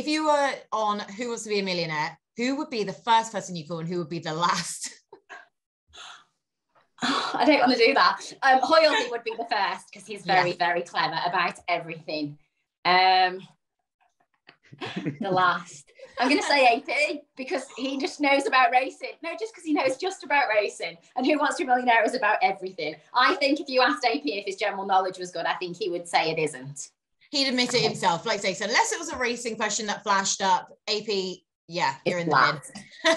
if you were on Who Wants to Be a Millionaire, who would be the first person you call and who would be the last? I don't want to do that. Um, Hoyley would be the first because he's very, yeah. very clever about everything. Um, the last. I'm going to say AP because he just knows about racing. No, just because he knows just about racing. And Who Wants to Be a Millionaire is about everything. I think if you asked AP if his general knowledge was good, I think he would say it isn't. He'd admit it himself. Like say, so unless it was a racing question that flashed up, AP, yeah, you're it's in the